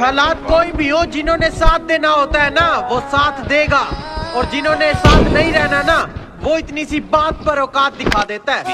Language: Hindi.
हालात कोई भी हो, जिन्होंने साथ देना होता है ना, वो साथ देगा। और जिन्होंने साथ नहीं रहना ना, वो इतनी सी बात पर औकात दिखा देता है।